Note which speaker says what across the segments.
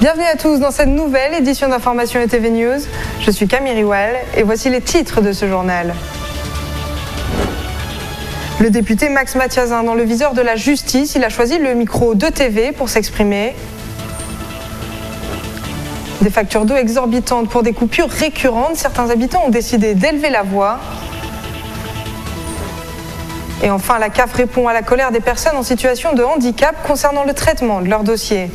Speaker 1: Bienvenue à tous dans cette nouvelle édition d'Information et TV News. Je suis Camille Riwal et voici les titres de ce journal. Le député Max Mathiazin dans le viseur de la justice, il a choisi le micro de TV pour s'exprimer. Des factures d'eau exorbitantes pour des coupures récurrentes, certains habitants ont décidé d'élever la voix. Et enfin, la CAF répond à la colère des personnes en situation de handicap concernant le traitement de leur dossier.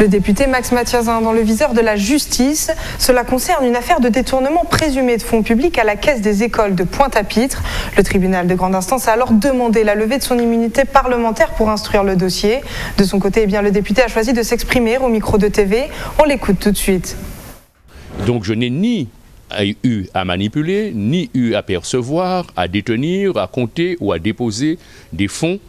Speaker 1: Le député Max Mathiazin dans le viseur de la justice. Cela concerne une affaire de détournement présumé de fonds publics à la caisse des écoles de Pointe-à-Pitre. Le tribunal de grande instance a alors demandé la levée de son immunité parlementaire pour instruire le dossier. De son côté, eh bien, le député a choisi de s'exprimer au micro de TV. On l'écoute tout de suite.
Speaker 2: Donc je n'ai ni eu à manipuler, ni eu à percevoir, à détenir, à compter ou à déposer des fonds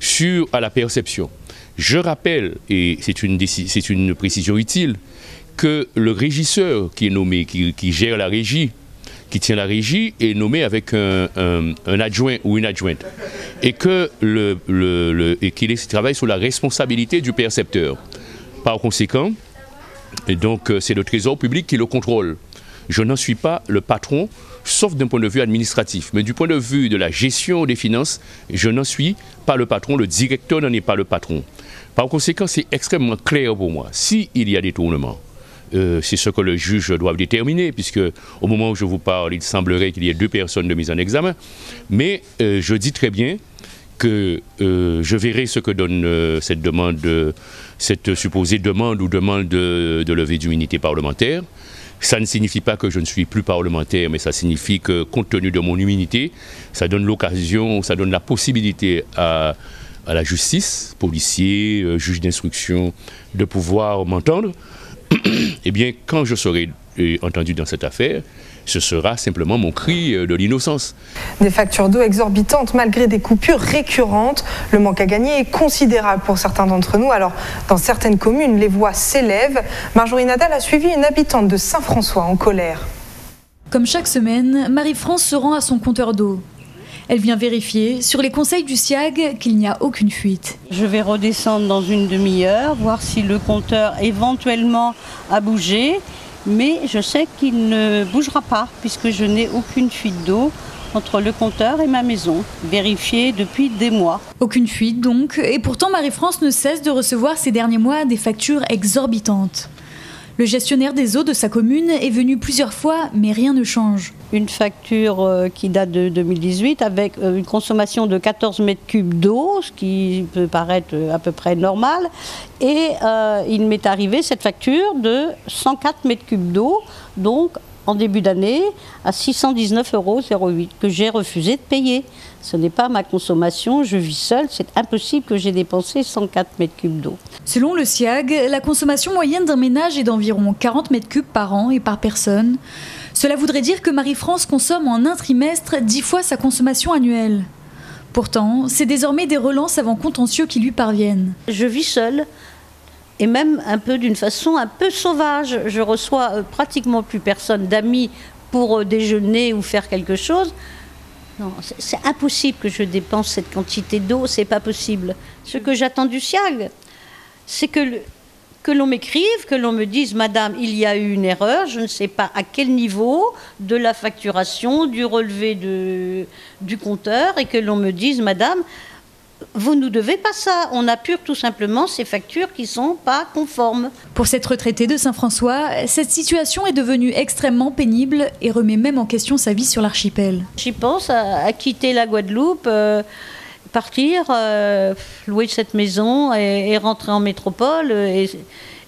Speaker 2: sur à la perception. Je rappelle, et c'est une, précision utile, que le régisseur qui est nommé, qui, gère la régie, qui tient la régie, est nommé avec un, adjoint ou une adjointe. Et que le, le, qu'il travaille sous la responsabilité du percepteur. Par conséquent, euh, c'est le trésor public qui le contrôle. Je n'en suis pas le patron, sauf d'un point de vue administratif. Mais du point de vue de la gestion des finances, je n'en suis pas le patron, le directeur n'en est pas le patron. Par conséquent, c'est extrêmement clair pour moi. S'il y a des tournements, euh, c'est ce que le juge doit déterminer, puisque au moment où je vous parle, il semblerait qu'il y ait deux personnes de mise en examen. Mais euh, je dis très bien que euh, je verrai ce que donne cette demande, cette supposée demande ou demande de, de levée d'immunité parlementaire. Ça ne signifie pas que je ne suis plus parlementaire, mais ça signifie que compte tenu de mon immunité, ça donne l'occasion, ça donne la possibilité à, la justice, policiers, euh, juges d'instruction, de pouvoir m'entendre. eh bien, quand je serai euh, entendu dans cette affaire, ce sera simplement mon cri euh, de l'innocence.
Speaker 1: Des factures d'eau exorbitantes malgré des coupures récurrentes. Le manque à gagner est considérable pour certains d'entre nous. Alors, dans certaines communes, les voix s'élèvent. Marjorie Nadal a suivi une habitante de Saint-François en colère.
Speaker 3: Comme chaque semaine, Marie-France se rend à son compteur d'eau. Elle vient vérifier, sur les conseils du SIAG, qu'il n'y a aucune fuite.
Speaker 4: Je vais redescendre dans une demi-heure, voir si le compteur éventuellement a bougé mais je sais qu'il ne bougera pas puisque je n'ai aucune fuite d'eau entre le compteur et ma maison, vérifiée depuis des mois.
Speaker 3: Aucune fuite donc, et pourtant Marie-France ne cesse de recevoir ces derniers mois des factures exorbitantes. Le gestionnaire des eaux de sa commune est venu plusieurs fois, mais rien ne change.
Speaker 4: Une facture euh, qui date de 2018 avec euh, une consommation de 14 mètres cubes d'eau, ce qui peut paraître euh, à peu près normal. Et il m'est arrivé cette facture de 104 mètres cubes d'eau, donc en début d'année à 619,08 euros que j'ai refusé de payer. Ce n'est pas ma consommation, je vis seule, c'est impossible que j'ai dépensé 104 mètres cubes d'eau.
Speaker 3: Selon le SIAG, la consommation moyenne d'un ménage est d'environ 40 mètres cubes par an et par personne. Cela voudrait dire que Marie-France consomme en un trimestre 10 fois sa consommation annuelle. Pourtant, c'est désormais des relances avant contentieux qui lui parviennent.
Speaker 4: Je vis seule, et même un peu d'une façon un peu sauvage. Je reçois euh, pratiquement plus personne d'amis pour euh, déjeuner ou faire quelque chose. Non, c'est impossible que je dépense cette quantité d'eau, c'est pas possible. Ce que j'attends du SIAG, c'est que, que l'on m'écrive, que l'on me dise, Madame, il y a eu une erreur, je ne sais pas à quel niveau de la facturation, du relevé de, du compteur, et que l'on me dise, Madame, vous nous devez pas ça. On appure tout simplement ces factures qui sont pas conformes.
Speaker 3: Pour cette retraitée de Saint-François, cette situation est devenue extrêmement pénible et remet même en question sa vie sur l'archipel.
Speaker 4: J'y pense à, quitter la Guadeloupe. Euh, partir, euh, louer cette maison et, rentrer en métropole. Et,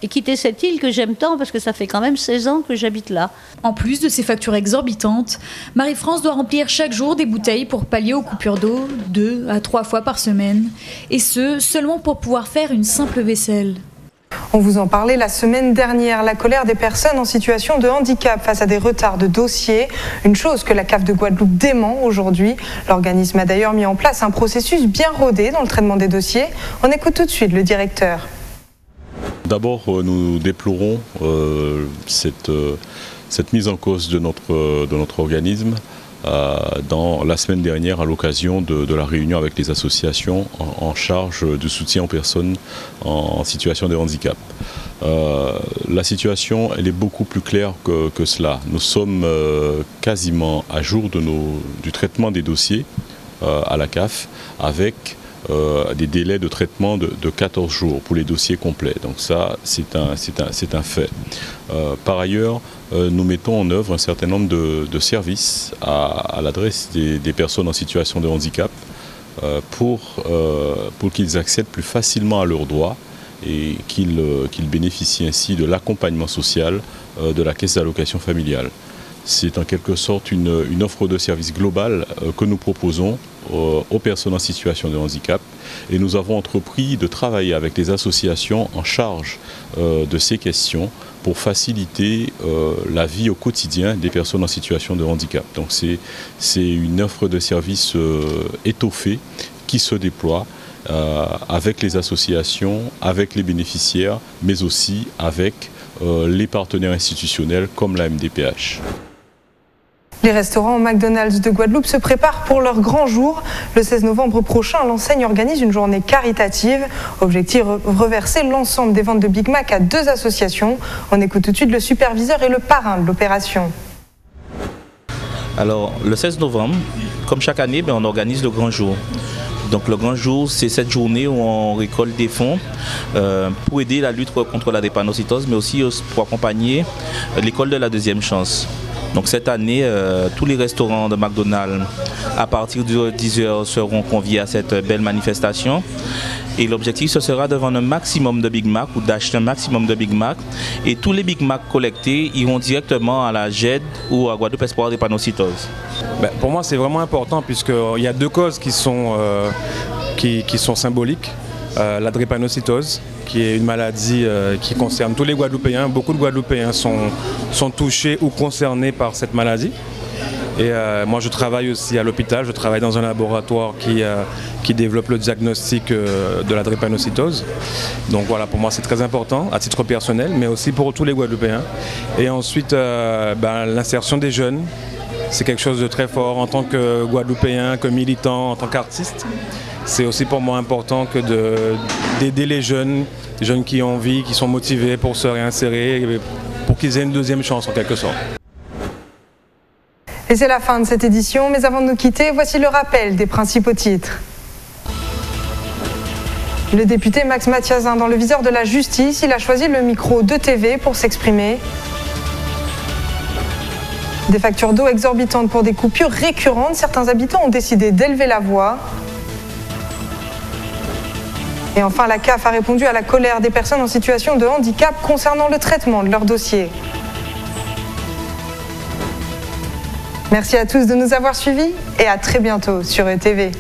Speaker 4: et quitter cette île que j'aime tant parce que ça fait quand même 16 ans que j'habite là.
Speaker 3: En plus de ces factures exorbitantes, Marie-France doit remplir chaque jour des bouteilles pour pallier aux coupures d'eau deux à trois fois par semaine, et ce seulement pour pouvoir faire une simple vaisselle.
Speaker 1: On vous en parlait la semaine dernière, la colère des personnes en situation de handicap face à des retards de dossiers, une chose que la CAF de Guadeloupe dément aujourd'hui. L'organisme a d'ailleurs mis en place un processus bien rodé dans le traitement des dossiers. On écoute tout de suite le directeur.
Speaker 5: D'abord, euh, nous déplorons euh, cette, euh, cette, mise en cause de notre, organisme dans la semaine dernière à l'occasion de, la réunion avec les associations en, charge de soutien aux personnes en, situation de handicap. la situation, elle est beaucoup plus claire que, cela. Nous sommes quasiment à jour du traitement des dossiers à la CAF avec euh, des délais de traitement de, 14 jours pour les dossiers complets. Donc ça, c'est un, un, un, fait. Euh, par ailleurs, euh, nous mettons en œuvre un certain nombre de, services à, l'adresse des, personnes en situation de handicap pour, pour qu'ils accèdent plus facilement à leurs droits et qu'ils bénéficient ainsi de l'accompagnement social de la caisse d'allocation familiale. C'est en quelque sorte une, une, offre de service globale que nous proposons aux personnes en situation de handicap et nous avons entrepris de travailler avec les associations en charge euh, de ces questions pour faciliter euh, la vie au quotidien des personnes en situation de handicap. Donc c'est une offre de service euh, étoffée qui se déploie avec les associations, avec les bénéficiaires, mais aussi avec les partenaires institutionnels comme la MDPH.
Speaker 1: Les restaurants McDonald's de Guadeloupe se préparent pour leur grand jour. Le 16 novembre prochain, l'enseigne organise une journée caritative. Objectif reverser l'ensemble des ventes de Big Mac à deux associations. On écoute tout de suite le superviseur et le parrain de l'opération.
Speaker 6: Alors, le 16 novembre, comme chaque année, ben, on organise le grand jour. Donc le grand jour, c'est cette journée où on récolte des fonds euh, pour aider la lutte contre la drépanocytose, mais aussi pour accompagner l'école de la deuxième chance. Donc cette année, euh, tous les restaurants de McDonald's à partir de 10h seront conviés à cette belle manifestation. Et l'objectif, ce sera de vendre un maximum de Big Mac ou d'acheter un maximum de Big Mac. Et tous les Big Mac collectés iront directement à la GED ou à Guadeloupe Espoir des Panocytoses.
Speaker 7: Ben, pour moi, c'est vraiment important puisqu'il y a deux causes qui sont, euh, qui, sont symboliques. Euh, la drépanocytose, qui est une maladie euh, qui concerne tous les Guadeloupéens. Beaucoup de Guadeloupéens sont, touchés ou concernés par cette maladie. Et euh, moi, je travaille aussi à l'hôpital. Je travaille dans un laboratoire qui, qui développe le diagnostic de la drépanocytose. Donc voilà, pour moi, c'est très important à titre personnel, mais aussi pour tous les Guadeloupéens. Et ensuite, ben, l'insertion des jeunes. C'est quelque chose de très fort en tant que Guadeloupéen, que militant, en tant qu'artiste c'est aussi pour moi important que d'aider les jeunes, les jeunes qui ont envie, qui sont motivés pour se réinsérer, pour qu'ils aient une deuxième chance en quelque sorte.
Speaker 1: Et c'est la fin de cette édition, mais avant de nous quitter, voici le rappel des principaux titres. Le député Max Mathiazin dans le viseur de la justice, il a choisi le micro de TV pour s'exprimer. Des factures d'eau exorbitantes pour des coupures récurrentes, certains habitants ont décidé d'élever la voix. Et enfin, la CAF a répondu à la colère des personnes en situation de handicap concernant le traitement de leur dossier. Merci à tous de nous avoir suivis et à très bientôt sur ETV.